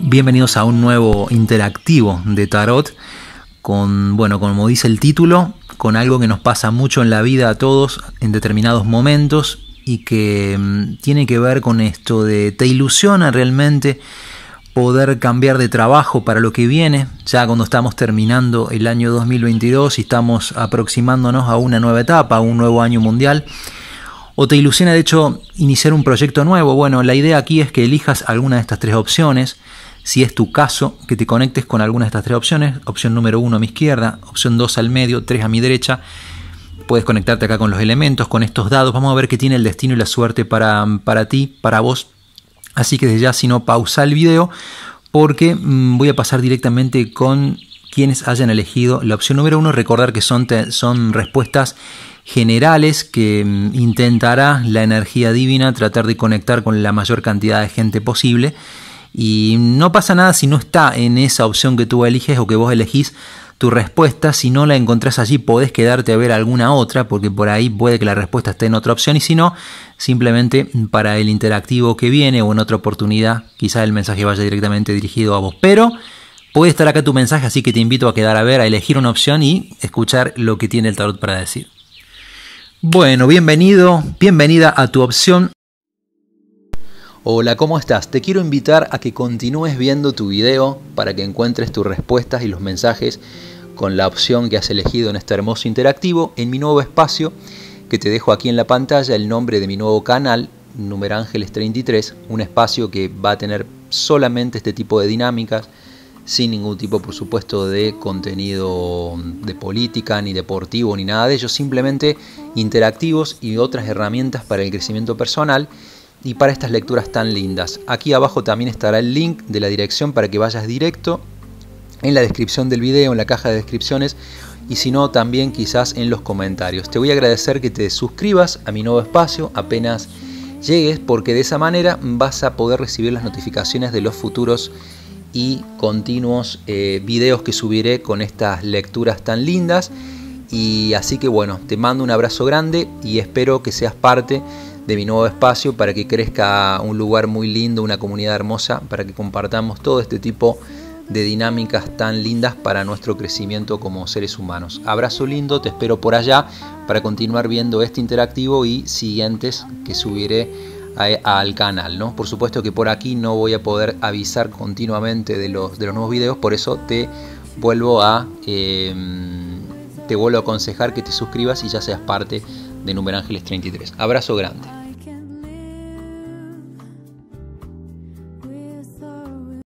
Bienvenidos a un nuevo interactivo de Tarot con, bueno, como dice el título, con algo que nos pasa mucho en la vida a todos en determinados momentos y que mm, tiene que ver con esto de te ilusiona realmente poder cambiar de trabajo para lo que viene, ya cuando estamos terminando el año 2022 y estamos aproximándonos a una nueva etapa, a un nuevo año mundial. ¿O te ilusiona de hecho iniciar un proyecto nuevo? Bueno, la idea aquí es que elijas alguna de estas tres opciones si es tu caso, que te conectes con alguna de estas tres opciones. Opción número uno a mi izquierda, opción 2 al medio, 3 a mi derecha. Puedes conectarte acá con los elementos, con estos dados. Vamos a ver qué tiene el destino y la suerte para, para ti, para vos. Así que desde ya, si no, pausa el video porque mm, voy a pasar directamente con quienes hayan elegido la opción número uno. Recordar que son, son respuestas generales que mm, intentará la energía divina tratar de conectar con la mayor cantidad de gente posible y no pasa nada si no está en esa opción que tú eliges o que vos elegís tu respuesta. Si no la encontrás allí, podés quedarte a ver alguna otra, porque por ahí puede que la respuesta esté en otra opción. Y si no, simplemente para el interactivo que viene o en otra oportunidad, quizá el mensaje vaya directamente dirigido a vos. Pero puede estar acá tu mensaje, así que te invito a quedar a ver, a elegir una opción y escuchar lo que tiene el tarot para decir. Bueno, bienvenido, bienvenida a tu opción Hola, ¿cómo estás? Te quiero invitar a que continúes viendo tu video para que encuentres tus respuestas y los mensajes con la opción que has elegido en este hermoso interactivo en mi nuevo espacio que te dejo aquí en la pantalla el nombre de mi nuevo canal, Número Ángeles 33, un espacio que va a tener solamente este tipo de dinámicas, sin ningún tipo, por supuesto, de contenido de política, ni deportivo, ni nada de ello, simplemente interactivos y otras herramientas para el crecimiento personal y para estas lecturas tan lindas. Aquí abajo también estará el link de la dirección para que vayas directo en la descripción del video, en la caja de descripciones y si no también quizás en los comentarios. Te voy a agradecer que te suscribas a mi nuevo espacio apenas llegues porque de esa manera vas a poder recibir las notificaciones de los futuros y continuos eh, videos que subiré con estas lecturas tan lindas. Y así que bueno, te mando un abrazo grande y espero que seas parte de mi nuevo espacio para que crezca un lugar muy lindo, una comunidad hermosa, para que compartamos todo este tipo de dinámicas tan lindas para nuestro crecimiento como seres humanos. Abrazo lindo, te espero por allá para continuar viendo este interactivo y siguientes que subiré al canal. ¿no? Por supuesto que por aquí no voy a poder avisar continuamente de los, de los nuevos videos, por eso te vuelvo a... Em, te vuelvo a aconsejar que te suscribas y ya seas parte de Número Ángeles 33. Abrazo grande.